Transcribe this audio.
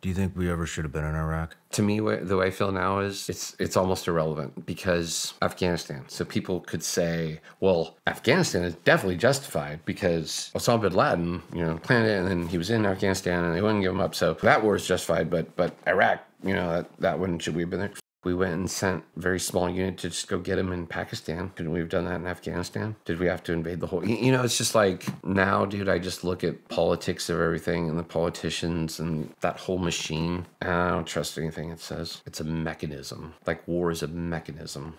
Do you think we ever should have been in Iraq? To me, the way I feel now is it's it's almost irrelevant because Afghanistan. So people could say, well, Afghanistan is definitely justified because Osama bin Laden, you know, planned it, and then he was in Afghanistan, and they wouldn't give him up. So that war is justified. But but Iraq, you know, that that one should we have been there? We went and sent a very small unit to just go get him in Pakistan. Couldn't we have done that in Afghanistan? Did we have to invade the whole? You know, it's just like now, dude. I just look at politics of everything and the politicians and that whole machine. I don't trust anything it says. It's a mechanism. Like war is a mechanism.